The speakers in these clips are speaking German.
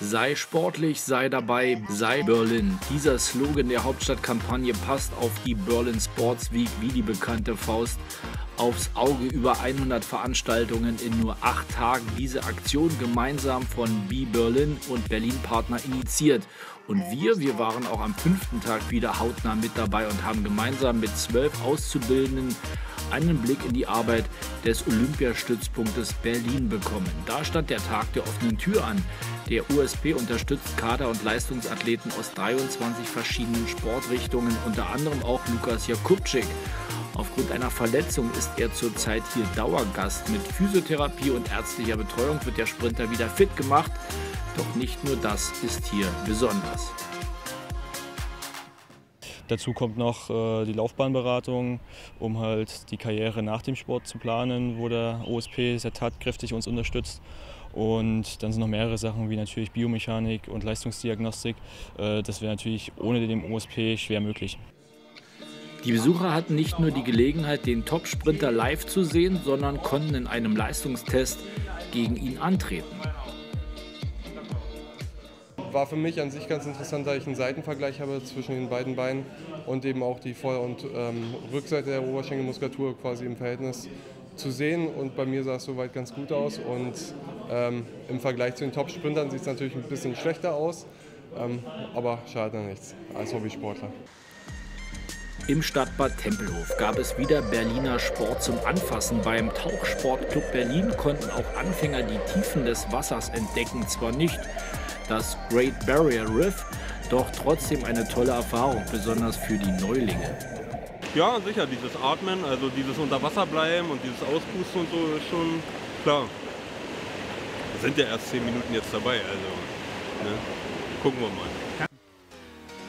Sei sportlich, sei dabei, sei Berlin. Dieser Slogan der Hauptstadtkampagne passt auf die Berlin Sports Week wie die bekannte Faust aufs Auge. Über 100 Veranstaltungen in nur acht Tagen. Diese Aktion gemeinsam von B Berlin und Berlin Partner initiiert. Und wir, wir waren auch am fünften Tag wieder hautnah mit dabei und haben gemeinsam mit zwölf Auszubildenden einen Blick in die Arbeit des Olympiastützpunktes Berlin bekommen. Da stand der Tag der offenen Tür an. Der USP unterstützt Kader- und Leistungsathleten aus 23 verschiedenen Sportrichtungen, unter anderem auch Lukas Jakubczyk. Aufgrund einer Verletzung ist er zurzeit hier Dauergast. Mit Physiotherapie und ärztlicher Betreuung wird der Sprinter wieder fit gemacht. Doch nicht nur das ist hier besonders. Dazu kommt noch äh, die Laufbahnberatung, um halt die Karriere nach dem Sport zu planen, wo der OSP sehr tatkräftig uns unterstützt. Und dann sind noch mehrere Sachen wie natürlich Biomechanik und Leistungsdiagnostik. Äh, das wäre natürlich ohne den OSP schwer möglich. Die Besucher hatten nicht nur die Gelegenheit, den Top-Sprinter live zu sehen, sondern konnten in einem Leistungstest gegen ihn antreten war für mich an sich ganz interessant, da ich einen Seitenvergleich habe zwischen den beiden Beinen und eben auch die Vor- und ähm, Rückseite der Oberschenkelmuskulatur quasi im Verhältnis zu sehen. Und bei mir sah es soweit ganz gut aus. Und ähm, im Vergleich zu den Top-Sprintern sieht es natürlich ein bisschen schlechter aus. Ähm, aber schadet nichts als Hobbysportler. Im Stadtbad Tempelhof gab es wieder Berliner Sport zum Anfassen. Beim Tauchsportclub Berlin konnten auch Anfänger die Tiefen des Wassers entdecken. Zwar nicht das Great Barrier Reef, doch trotzdem eine tolle Erfahrung, besonders für die Neulinge. Ja, sicher, dieses Atmen, also dieses Unterwasserbleiben und dieses Auspusten und so ist schon klar. Wir sind ja erst zehn Minuten jetzt dabei, also ne? gucken wir mal.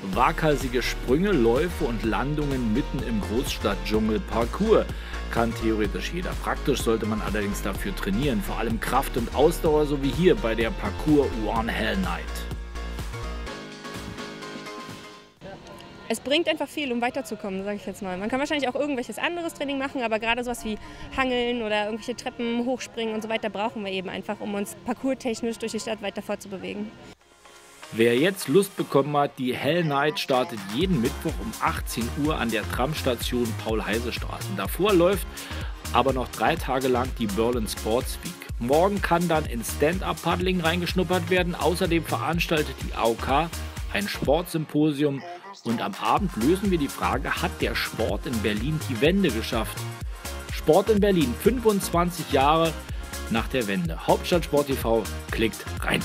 Waghalsige Sprünge, Läufe und Landungen mitten im Großstadtdschungel Parcours kann theoretisch jeder. Praktisch sollte man allerdings dafür trainieren, vor allem Kraft und Ausdauer, so wie hier bei der Parcours One Hell Night. Es bringt einfach viel, um weiterzukommen, sage ich jetzt mal. Man kann wahrscheinlich auch irgendwelches anderes Training machen, aber gerade sowas wie Hangeln oder irgendwelche Treppen hochspringen und so weiter brauchen wir eben einfach, um uns parkourtechnisch durch die Stadt weiter fortzubewegen. Wer jetzt Lust bekommen hat, die Hell Night startet jeden Mittwoch um 18 Uhr an der Tramstation Paul-Heise-Straße. Davor läuft aber noch drei Tage lang die Berlin Sports Week. Morgen kann dann in Stand-Up-Paddling reingeschnuppert werden. Außerdem veranstaltet die AOK ein Sportsymposium und am Abend lösen wir die Frage, hat der Sport in Berlin die Wende geschafft? Sport in Berlin, 25 Jahre nach der Wende. Hauptstadt Sport TV, klickt rein.